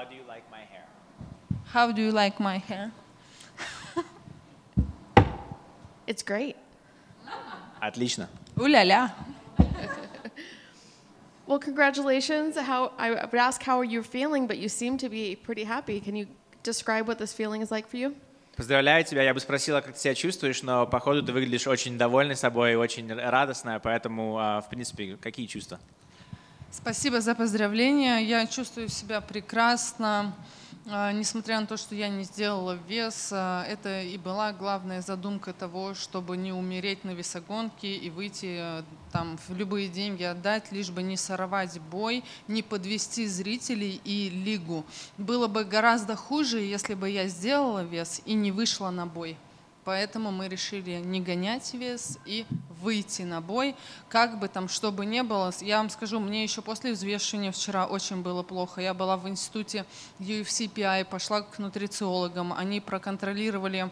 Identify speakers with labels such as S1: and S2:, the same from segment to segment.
S1: How do you like my hair?
S2: How do you like my hair?
S3: It's great.
S1: Отлично.
S2: Уля-ля.
S3: Well, congratulations. How I would ask how you're feeling, but you seem to be pretty happy. Can you describe what this feeling is like for you?
S1: Поздравляю тебя. Я бы спросила, как ты себя чувствуешь, но походу ты выглядишь очень довольной собой, очень радостная, поэтому, а, в принципе, какие чувства?
S2: Спасибо за поздравления. Я чувствую себя прекрасно. А, Несмотря на то, что я не сделала вес, а, это и была главная задумка того, чтобы не умереть на весогонке и выйти а, там в любые деньги отдать, лишь бы не сорвать бой, не подвести зрителей и лигу. Было бы гораздо хуже, если бы я сделала вес и не вышла на бой. Поэтому мы решили не гонять вес и выйти на бой. Как бы там, что бы ни было, я вам скажу, мне еще после взвешивания вчера очень было плохо. Я была в институте UFC PI, пошла к нутрициологам. Они проконтролировали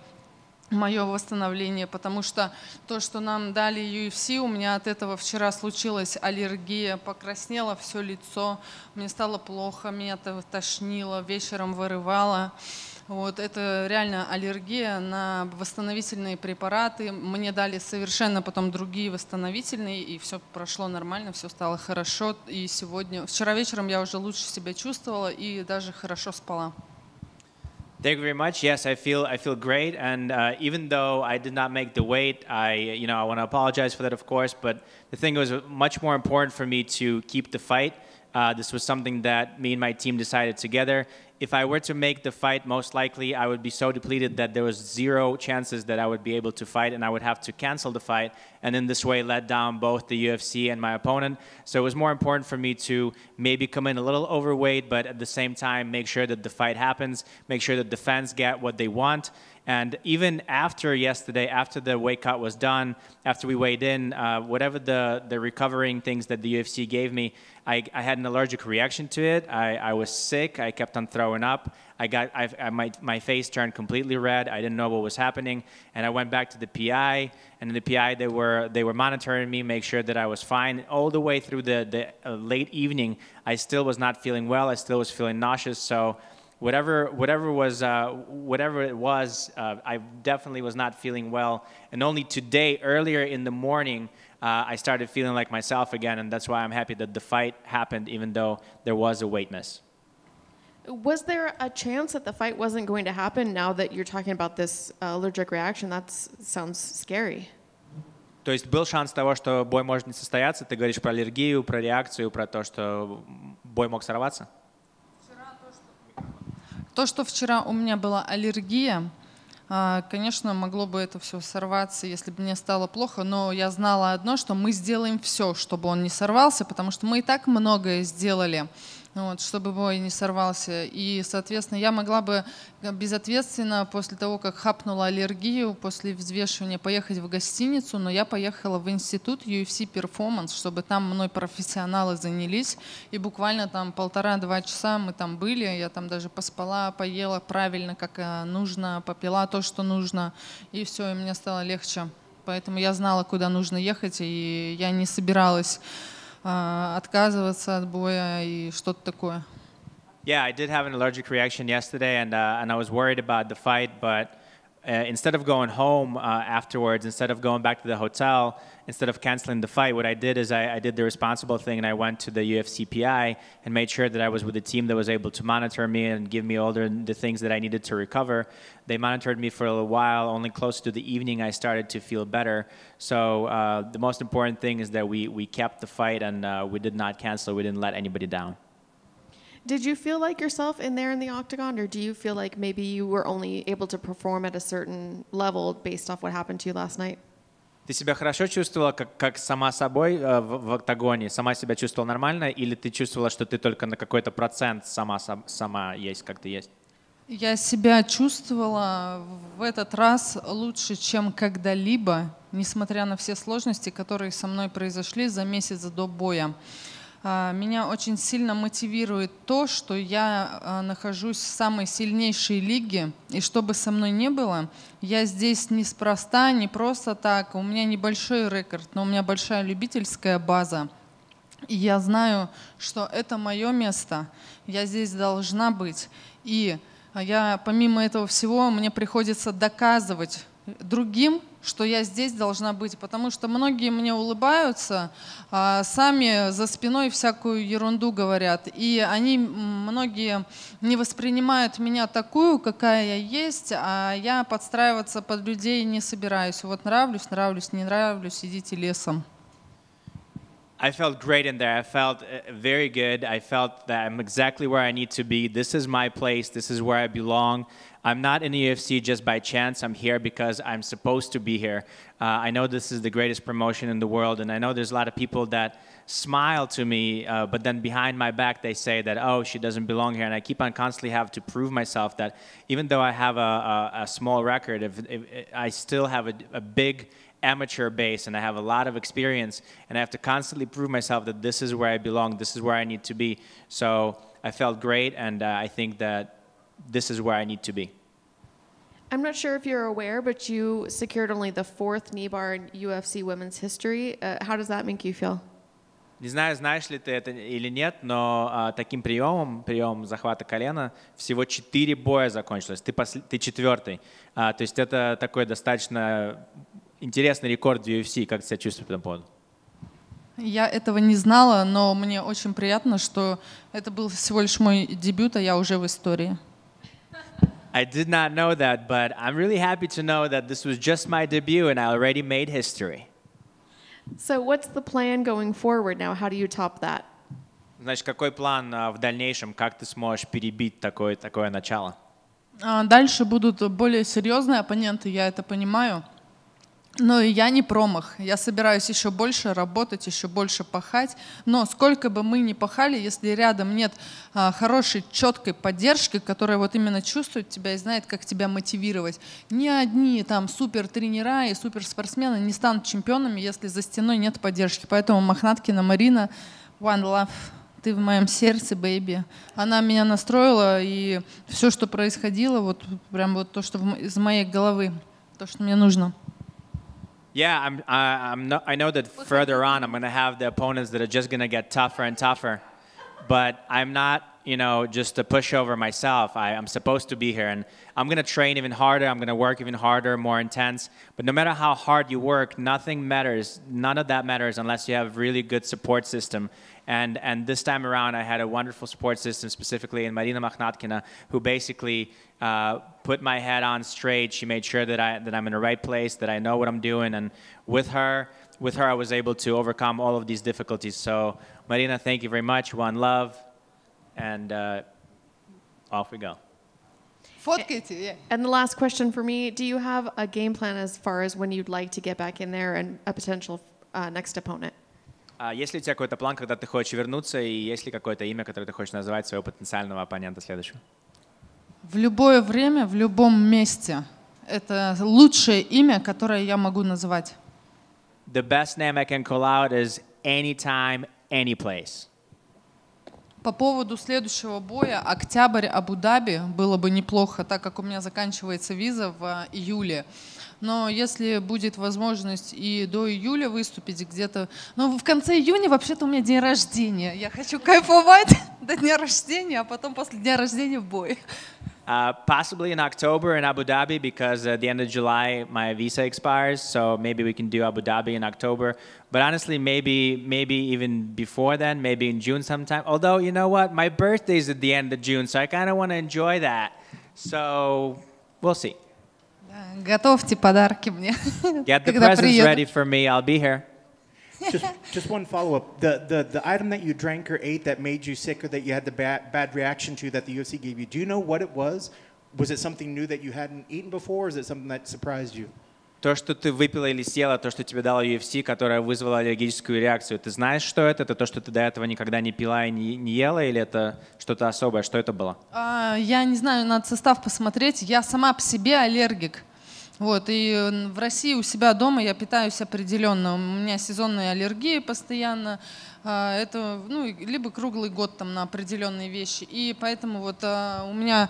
S2: мое восстановление, потому что то, что нам дали UFC, у меня от этого вчера случилась аллергия, покраснело все лицо, мне стало плохо, меня то- тошнило, вечером вырывало. Вот, это реально аллергия на восстановительные препараты. Мне дали совершенно потом другие восстановительные, и все прошло нормально, все стало хорошо. И сегодня, вчера вечером я уже лучше себя чувствовала и даже хорошо спала.
S1: Thank you very much. Yes, I feel I feel great, and uh, even though I did not make the weight, I you know I want to apologize for that, of course. But the thing was much more important for me to keep the fight. Uh, this was something that me and my team decided together. If I were to make the fight, most likely I would be so depleted that there was zero chances that I would be able to fight, and I would have to cancel the fight, and in this way let down both the UFC and my opponent. So it was more important for me to maybe come in a little overweight, but at the same time make sure that the fight happens, make sure that the fans get what they want. And even after yesterday, after the weight cut was done, after we weighed in, uh, whatever the, the recovering things that the UFC gave me, I, I had an allergic reaction to it. I, I was sick. I kept on throwing up. I got I, I, my, my face turned completely red. I didn't know what was happening, and I went back to the PI. And in the PI, they were they were monitoring me, make sure that I was fine. All the way through the the uh, late evening, I still was not feeling well. I still was feeling nauseous. So whatever whatever was uh, whatever it was, uh, I definitely was not feeling well. And only today, earlier in the morning, uh, I started feeling like myself again, and that's why I'm happy that the fight happened, even though there was a weight miss.
S3: Was there a chance that the fight wasn't going to happen now that you're talking about this uh, allergic reaction? That sounds scary.
S1: То есть был шанс того, что бой может не состояться. Ты говоришь про аллергию, про реакцию, про то, что бой мог сорваться.
S2: То, что вчера у меня была аллергия, а, конечно, могло бы это все сорваться, если бы мне стало плохо, но я знала одно, что мы сделаем все, чтобы он не сорвался, потому что мы и так многое сделали, вот, чтобы бой не сорвался. И, соответственно, я могла бы безответственно после того, как хапнула аллергию, после взвешивания поехать в гостиницу, но я поехала в институт UFC Performance, чтобы там мной профессионалы занялись. И буквально там полтора-два часа мы там были, я там даже поспала, поела правильно, как э, нужно, попила то, что нужно, и все, и мне стало легче. Поэтому я знала, куда нужно ехать, и я не собиралась отказываться от боя и что-то такое.
S1: Yeah, I did have an allergic reaction yesterday, and uh, and I was worried about the fight. But uh, instead of going home uh, afterwards, instead of going back to the hotel, instead of canceling the fight, what I did is I, I did the responsible thing, and I went to the UFCPI and made sure that I was with a team that was able to monitor me and give me all the, the things that I needed to recover. They monitored me for a little while. Only close to the evening, I started to feel better. So uh, the most important thing is that we we kept the fight and uh, we did not cancel. We didn't let anybody down.
S3: Did you feel like yourself in there in the octagon, or do you feel like maybe you were only able to perform at a certain level based off what happened to you last night?
S1: Ты себя хорошо чувствовала, как, как сама собой э, в, в октагоне? Сама себя чувствовала нормально? Или ты чувствовала, что ты только на какой-то процент сама, сам- сама есть, как ты есть?
S2: Я себя чувствовала в этот раз лучше, чем когда-либо, несмотря на все сложности, которые со мной произошли за месяц до боя. А, Меня очень сильно мотивирует то, что я а, нахожусь в самой сильнейшей лиге, и что бы со мной ни было, я здесь неспроста, не просто так. У меня небольшой рекорд, но у меня большая любительская база. И я знаю, что это мое место, я здесь должна быть. И я, помимо этого всего, мне приходится доказывать другим, что я здесь должна быть, потому что многие мне улыбаются, а сами за спиной всякую ерунду говорят, и они многие не воспринимают меня такую, какая я есть, а я подстраиваться под людей не собираюсь. Вот нравлюсь, нравлюсь, не нравлюсь, идите лесом.
S1: I felt great in there. I felt uh, very good. I felt that I'm exactly where I need to be. This is my place. This is where I belong. I'm not in the UFC just by chance. I'm here because I'm supposed to be here. Uh, I know this is the greatest promotion in the world, and I know there's a lot of people that smile to me, uh, but then behind my back they say that, oh, she doesn't belong here. And I keep on constantly have to prove myself that even though I have a, a, a small record, if, if, I still have a, a big amateur base and I have a lot of experience and I have to constantly prove myself that this is where I belong, this is where I need to be. So I felt great and uh, I think that this is where I need to be.
S3: I'm not sure if you're aware, but you secured only the fourth knee bar in UFC women's history. Uh, how does that make you feel?
S1: Не знаю, знаешь ли ты это или нет, но а, таким приемом, приемом захвата колена, всего четыре боя закончилось. Ты, посл... ты четвертый. А, то есть это такой достаточно интересный рекорд в UFC. Как ты себя чувствуешь по этому поводу?
S2: Я этого не знала, но мне очень приятно, что это был всего лишь мой дебют, а я уже в истории.
S1: I did not know that, but I'm really happy to know that this was just my debut and I already made history.
S3: So, what's the plan going forward now? How do you top that?
S1: Значит, какой план а, в дальнейшем? Как ты сможешь перебить такое, такое начало?
S2: А, Дальше будут более серьезные оппоненты, я это понимаю. Но и я не промах. Я собираюсь еще больше работать, еще больше пахать. Но сколько бы мы ни пахали, если рядом нет а, хорошей, четкой поддержки, которая вот именно чувствует тебя и знает, как тебя мотивировать, ни одни там супер тренера и супер спортсмены не станут чемпионами, если за стеной нет поддержки. Поэтому Мохнаткина Марина, One Love, ты в моем сердце, бэйби. Она меня настроила, и все, что происходило, вот прям вот то, что из моей головы, то, что мне нужно.
S1: Yeah, I'm, I, I'm not, I know that further on I'm going to have the opponents that are just going to get tougher and tougher. But I'm not, you know, just a pushover myself. I, I'm supposed to be here. And I'm going to train even harder. I'm going to work even harder, more intense. But no matter how hard you work, nothing matters. None of that matters unless you have a really good support system. And, and this time around, I had a wonderful support system, specifically in Marina Makhnatkina, who basically uh, put my head on straight. She made sure that, I, that I'm in the right place, that I know what I'm doing. And with her, with her, I was able to overcome all of these difficulties. So, Marina, thank you very much. One love. And uh, off we go.
S3: And the last question for me Do you have a game plan as far as when you'd like to get back in there and a potential uh, next opponent?
S1: А есть ли у тебя какой-то план, когда ты хочешь вернуться, и есть ли какое-то имя, которое ты хочешь назвать своего потенциального оппонента следующего?
S2: В любое время, в любом месте. Это лучшее имя, которое я могу называть.
S1: The best name I can call out is anytime, any place.
S2: По поводу следующего боя, октябрь Абу-Даби было бы неплохо, так как у меня заканчивается виза в июле. Но если будет возможность и до июля выступить где-то... Ну, в конце июня вообще-то у меня день рождения. Я хочу кайфовать до дня рождения, а потом после дня рождения в бой.
S1: Uh, possibly in October in Abu Dhabi because at the end of July my visa expires, so maybe we can do Abu Dhabi in October. But honestly, maybe maybe even before then, maybe in June sometime. Although you know what, my birthday's at the end of June, so I kind of want to enjoy that. So we'll see.
S2: Готовьте подарки мне,
S1: Get the
S2: когда
S1: presents
S2: приеду.
S1: ready for me. I'll be here.
S4: Just, just one follow up. The, the, the item that you drank or ate that made you sick or that you had the bad, bad reaction to that the UFC gave you, do you know what it was? Was it something new that you hadn't eaten before or is it something that surprised you?
S1: То, что ты выпила или съела, то, что тебе дало UFC, которое вызвало аллергическую реакцию, ты знаешь, что это? Это то, что ты до этого никогда не пила и не, не ела, или это что-то особое? Что это было?
S2: А, Я не знаю, надо состав посмотреть. Я сама по себе аллергик. Вот, и в России у себя дома я питаюсь определенно. У меня сезонные аллергии постоянно. А, Это ну, либо круглый год там на определенные вещи. И поэтому вот а, у меня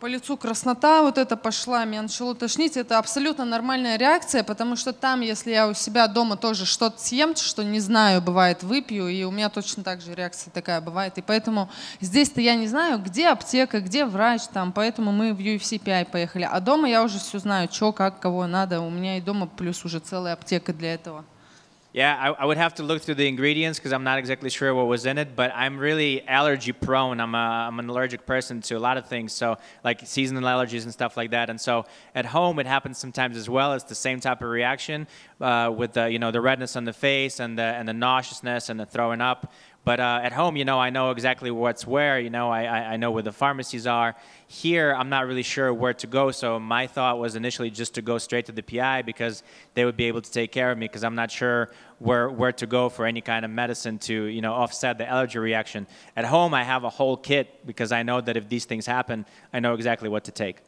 S2: по лицу краснота вот это пошла, меня начало тошнить. Это абсолютно нормальная реакция, потому что там, если я у себя дома тоже что-то съем, что не знаю, бывает, выпью, и у меня точно так же реакция такая бывает. И поэтому здесь-то я не знаю, где аптека, где врач, там, поэтому мы в UFCPI поехали. А дома я уже все знаю, что, как, кого надо. У меня и дома плюс уже целая аптека для этого.
S1: Yeah, I, I would have to look through the ingredients because I'm not exactly sure what was in it, but I'm really allergy prone. I'm, a, I'm an allergic person to a lot of things, so like seasonal allergies and stuff like that. And so at home, it happens sometimes as well. It's the same type of reaction uh, with the, you know, the redness on the face and the, and the nauseousness and the throwing up. But uh, at home, you know, I know exactly what's where. You know, I, I, know where the pharmacies are. Here, I'm not really sure where to go. So my thought was initially just to go straight to the PI because they would be able to take care of me because I'm not sure where, where to go for any kind of medicine to, you know, offset the allergy reaction. At home, I have a whole kit because I know that if these things happen, I know exactly what to take.